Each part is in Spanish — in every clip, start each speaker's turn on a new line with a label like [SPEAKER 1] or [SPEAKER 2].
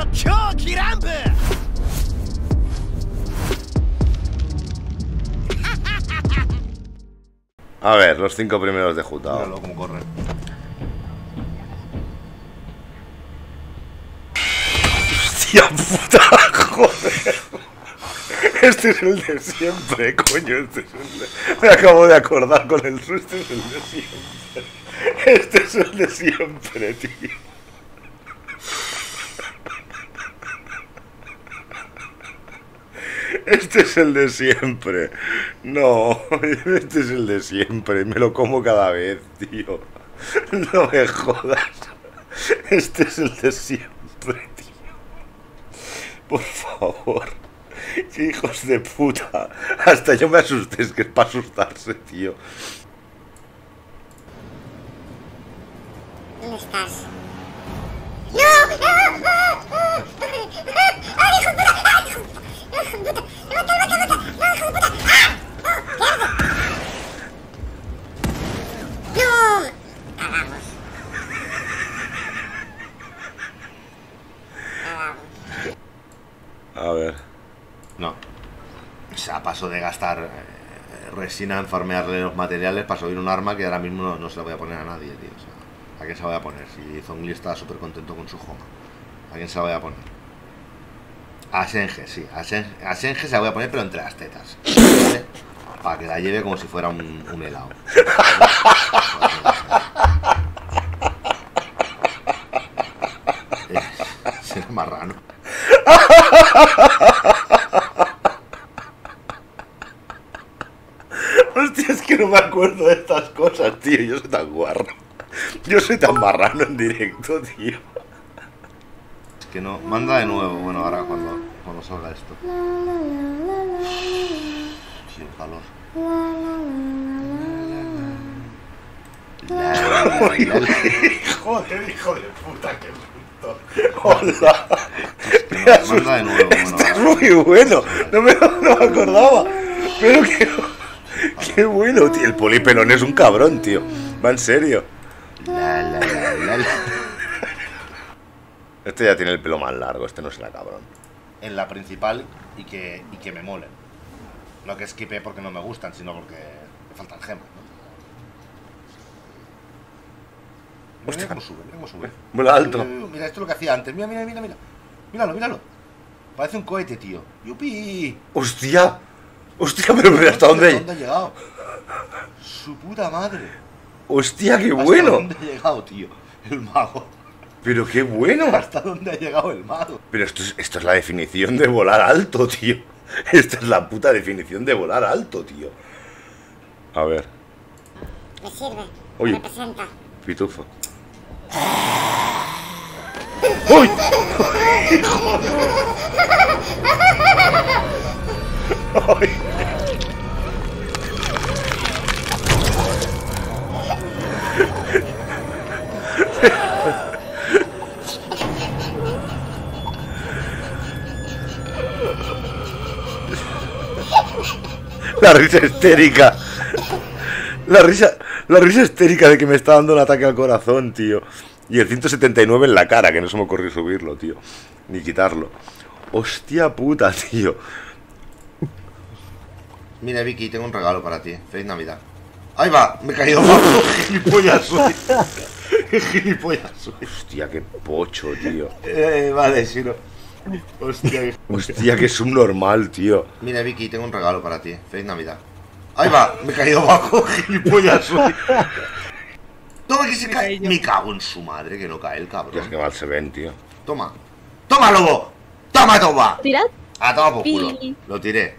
[SPEAKER 1] の狂気乱舞
[SPEAKER 2] A ver, los cinco primeros de Jutao.
[SPEAKER 3] Míralo cómo corre.
[SPEAKER 2] Hostia puta, joder. Este es el de siempre, coño. Este es el de... Me acabo de acordar con el susto. Este es el de siempre. Este es el de siempre, tío. Este es el de siempre. No, este es el de siempre. Me lo como cada vez, tío. No me jodas. Este es el de siempre, tío. Por favor. Hijos de puta. Hasta yo me asusté, es que es para asustarse, tío.
[SPEAKER 4] ¿Dónde estás?
[SPEAKER 2] A ver.
[SPEAKER 3] No. O sea, paso de gastar eh, resina en farmearle los materiales para subir un arma que ahora mismo no, no se la voy a poner a nadie, tío. O sea, ¿a quién se la voy a poner? Si Zongli está súper contento con su Homa. ¿A quién se la voy a poner? A Senge, sí. A Sen- a Senge se la voy a poner, pero entre las tetas. ¿vale? Para que la lleve como si fuera un, un helado. Será marrano.
[SPEAKER 2] Hostia, es que no me acuerdo de estas cosas, tío. Yo soy tan guarro. Yo soy tan marrano en directo, tío.
[SPEAKER 3] Es que no. Manda de nuevo, bueno, ahora cuando, cuando salga esto. Tío, calor.
[SPEAKER 2] Joder, hijo de puta, qué bruto. Hola.
[SPEAKER 3] Que no, manda de nuevo, bueno,
[SPEAKER 2] Este es
[SPEAKER 3] ahora.
[SPEAKER 2] muy bueno. No me, no me acordaba. Pero qué, qué bueno, tío. El polipelón es un cabrón, tío. Va en serio.
[SPEAKER 3] La, la, la, la, la.
[SPEAKER 2] Este ya tiene el pelo más largo. Este no será cabrón.
[SPEAKER 3] En la principal y que, y que me molen. No que esquipe porque no me gustan, sino porque me faltan gemas. ¿no? Mira,
[SPEAKER 2] Hostia.
[SPEAKER 3] mira cómo sube, mira cómo sube.
[SPEAKER 2] Vuela alto.
[SPEAKER 3] Mira, mira, mira, esto es lo que hacía antes. Mira, mira, mira, mira. Míralo, míralo. Parece un cohete, tío. ¡Yupi!
[SPEAKER 2] ¡Hostia! ¡Hostia, pero mira hasta dónde!
[SPEAKER 3] ¿Dónde ha llegado? Su puta madre.
[SPEAKER 2] ¡Hostia, qué
[SPEAKER 3] ¿Hasta
[SPEAKER 2] bueno!
[SPEAKER 3] dónde ha llegado, tío? El mago.
[SPEAKER 2] Pero qué bueno.
[SPEAKER 3] ¿Hasta dónde ha llegado el mago?
[SPEAKER 2] Pero esto es, esto es la definición de volar alto, tío. Esta es la puta definición de volar alto, tío. A ver,
[SPEAKER 4] Me sirve.
[SPEAKER 2] Oye.
[SPEAKER 4] Representa.
[SPEAKER 2] pitufo. ¡Uy! ¡Ay! La risa histérica. La risa, la risa histérica de que me está dando un ataque al corazón, tío. Y el 179 en la cara, que no se me ocurrió subirlo, tío. Ni quitarlo. Hostia puta, tío.
[SPEAKER 3] Mira, Vicky, tengo un regalo para ti. Feliz Navidad. ¡Ahí va! Me he caído bajo. ¡Gilipollas soy! ¡Gilipollas soy!
[SPEAKER 2] Hostia, qué pocho, tío.
[SPEAKER 3] Eh, vale, sí, no. Hostia, qué-
[SPEAKER 2] Hostia, que subnormal, tío.
[SPEAKER 3] Mira, Vicky, tengo un regalo para ti. Feliz Navidad. ¡Ahí va! Me he caído bajo. ¡Gilipollas! Toma que se cae. Me cago en su madre, que no cae el cabrón.
[SPEAKER 2] es que mal se ven, tío.
[SPEAKER 3] Toma. ¡Toma, lobo! ¡Toma, toma!
[SPEAKER 5] ¿Tirad?
[SPEAKER 3] Ah, toma por culo. Lo tiré.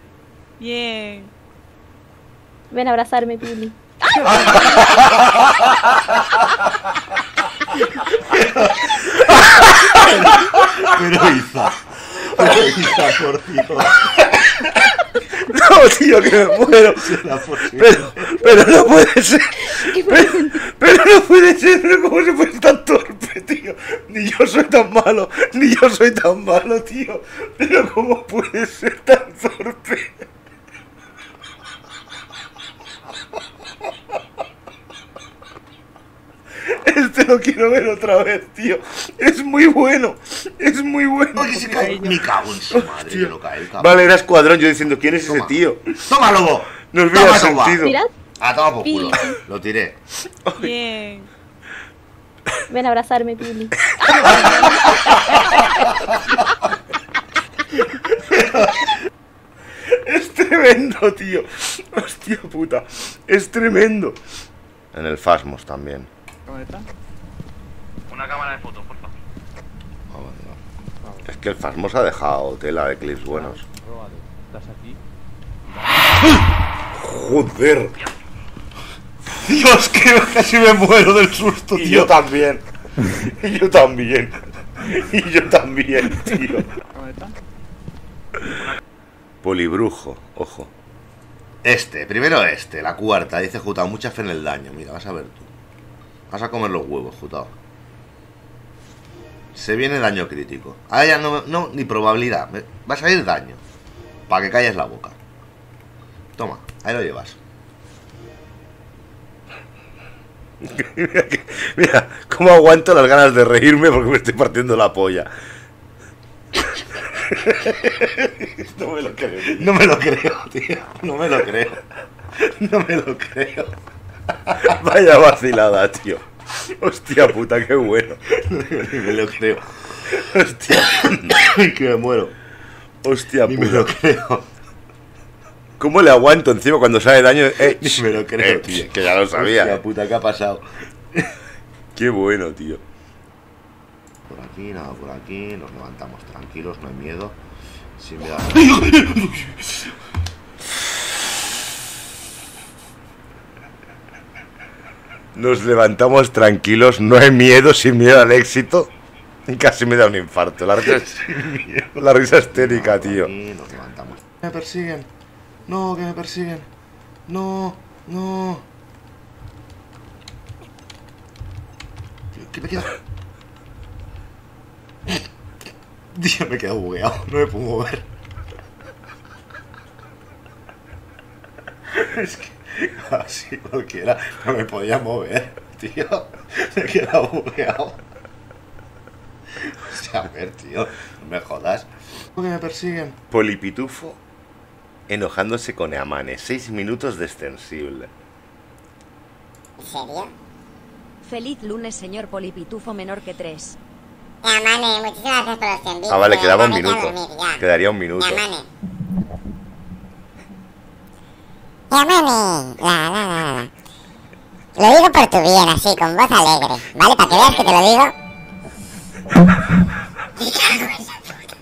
[SPEAKER 5] Bien. Ven a abrazarme, Pili.
[SPEAKER 3] Pero Isa. Pero Isa, por Dios.
[SPEAKER 2] No, tío, que me muero. Pero, pero no puede ser. Pero, pero no puede ser. Pero ¿Cómo se puede ser tan torpe, tío? Ni yo soy tan malo. Ni yo soy tan malo, tío. Pero ¿cómo puede ser tan torpe? Este lo quiero ver otra vez, tío. Es muy bueno. Es muy bueno.
[SPEAKER 3] Oye, se cae. Me cago en su madre, que lo cae el cabrón.
[SPEAKER 2] Vale, era escuadrón. Yo diciendo, ¿quién es ese tío?
[SPEAKER 3] ¡Toma, lobo!
[SPEAKER 2] No
[SPEAKER 3] Toma,
[SPEAKER 2] hubiera sentido.
[SPEAKER 5] Mirad.
[SPEAKER 3] Ah, toma por culo.
[SPEAKER 5] Pili.
[SPEAKER 3] Lo tiré.
[SPEAKER 5] Bien. Ven a abrazarme, Pili.
[SPEAKER 2] Es tremendo, tío. Hostia puta. Es tremendo. En el Fasmos también.
[SPEAKER 1] Una cámara de fotos, por favor.
[SPEAKER 2] Es que el Fasmos ha dejado tela de clips buenos.
[SPEAKER 6] Róbalo. Estás aquí.
[SPEAKER 2] Joder. Dios, que casi me muero del susto, tío. yo también. Y yo también. Y yo también, tío. Polibrujo, ojo.
[SPEAKER 3] Este, primero este, la cuarta. Dice Jutao, mucha fe en el daño. Mira, vas a ver tú. Vas a comer los huevos, Jutao. Se viene daño crítico. Ahora ya no, no, ni probabilidad. Va a salir daño. Para que calles la boca. Toma, ahí lo llevas.
[SPEAKER 2] Mira, mira, cómo aguanto las ganas de reírme porque me estoy partiendo la polla. no me lo creo. tío.
[SPEAKER 3] No me lo creo, tío. No me lo creo. No me lo creo.
[SPEAKER 2] Vaya vacilada, tío. Hostia puta, qué bueno.
[SPEAKER 3] Ni me lo creo.
[SPEAKER 2] Hostia,
[SPEAKER 3] que me muero.
[SPEAKER 2] hostia
[SPEAKER 3] Ni me lo
[SPEAKER 2] puta.
[SPEAKER 3] creo.
[SPEAKER 2] ¿Cómo le aguanto encima cuando sale daño? Eh,
[SPEAKER 3] Ni me lo creo,
[SPEAKER 2] eh,
[SPEAKER 3] tío.
[SPEAKER 2] Que ya lo sabía.
[SPEAKER 3] Hostia
[SPEAKER 2] eh.
[SPEAKER 3] puta, ¿qué ha pasado?
[SPEAKER 2] Qué bueno, tío.
[SPEAKER 3] Por aquí, nada por aquí. Nos levantamos tranquilos, no hay miedo. Sin miedo.
[SPEAKER 2] Nos levantamos tranquilos, no hay miedo, sin miedo al éxito. Y casi me da un infarto. La risa, la risa histérica, tío.
[SPEAKER 3] Nos levantamos. Me persiguen. No, que me persiguen. No, no. ¿Qué me queda? Tío, me he quedado bugueado. No me puedo mover. Es que así cualquiera no me podía mover, tío. Me he quedado bugueado. O sea, a ver, tío, no me jodas. ¿Por qué me persiguen?
[SPEAKER 2] Polipitufo enojándose con Eamane. Seis minutos de extensible.
[SPEAKER 4] ¿En serio?
[SPEAKER 7] Feliz lunes, señor Polipitufo menor que 3.
[SPEAKER 4] Yamane, muchísimas gracias por los 100 bits.
[SPEAKER 2] Ah, vale, quedaba un minuto. Quedaría un minuto.
[SPEAKER 4] Yamane. Yamane. La, la, la, la. Lo digo por tu bien, así, con voz alegre. ¿Vale? Para que veas que te lo digo. Me cago en la puta.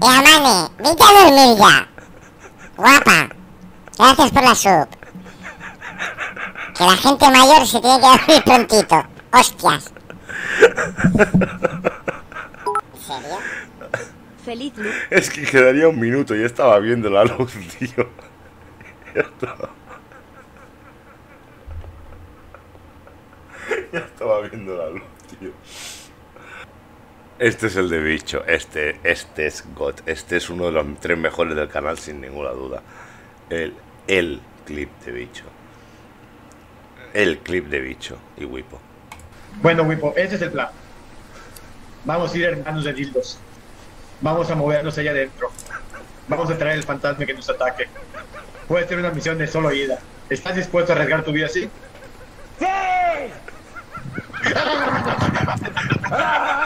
[SPEAKER 4] Yamane, vete a dormir ya. Guapa. Gracias por la sub. Que la gente mayor se tiene que dormir prontito. Hostias.
[SPEAKER 2] Es que quedaría un minuto y estaba viendo la luz, tío. Ya estaba. Ya estaba viendo la luz, tío. Este es el de bicho. Este, este es God. Este es uno de los tres mejores del canal, sin ninguna duda. El, el clip de bicho. El clip de bicho y Wipo.
[SPEAKER 8] Bueno, Wipo, ese es el plan. Vamos a ir hermanos de dildos. Vamos a movernos allá adentro. Vamos a traer el fantasma que nos ataque. Puede ser una misión de solo ida. ¿Estás dispuesto a arriesgar tu vida así?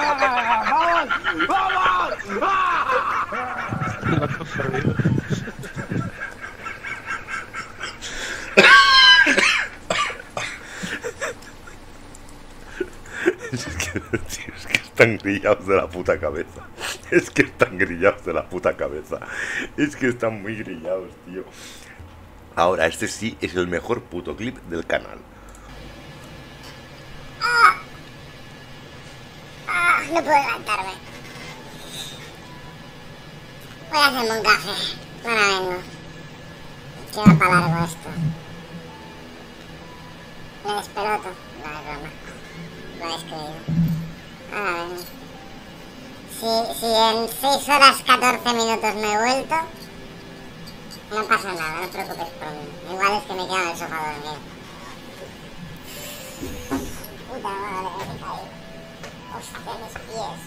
[SPEAKER 2] Es que, tío, es que están grillados de la puta cabeza. Es que están grillados de la puta cabeza. Es que están muy grillados, tío. Ahora, este sí es el mejor puto clip del canal.
[SPEAKER 4] Ah, no puedo levantarme. Voy a hacerme un café. Ahora vengo. Que va para largo esto. Me despeloto. No es broma. Lo habéis creído. Ahora vengo. Si, en 6 horas 14 minutos me he vuelto, no pasa nada, no os preocupéis por mí. Igual es que me quedo en el sofá dormido. Vale, me caí. Hostia, mis pies.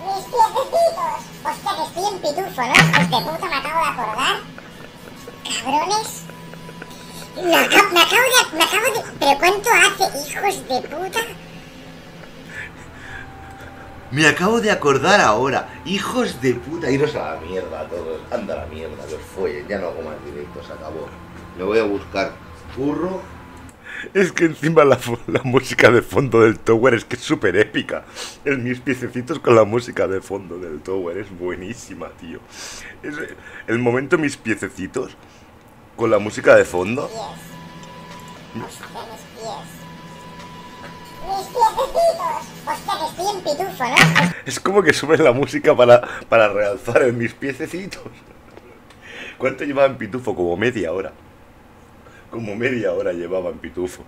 [SPEAKER 4] ¡Mis piececitos! Hostia, que estoy en pitufo, ¿no? Hijos de puta, me acabo de acordar. Cabrones. Me acabo, me acabo de... Me acabo de... ¿Pero cuánto hace, hijos de puta?
[SPEAKER 3] Me acabo de acordar ahora. Hijos de puta. Iros a la mierda todos. Anda a la mierda, que os follen. Ya no hago más directos, se acabó. Me voy a buscar curro.
[SPEAKER 2] Es que encima la, la música de fondo del Tower es que es súper épica. Es mis piececitos con la música de fondo del Tower. Es buenísima, tío. Es el momento mis piececitos con la música de fondo.
[SPEAKER 4] Pies. Pies. ¡Mis piececitos! Que estoy en pitufo, ¿no?
[SPEAKER 2] Es como que suben la música para, para realzar en mis piececitos. ¿Cuánto llevaba en pitufo? Como media hora. Como media hora llevaba en pitufo.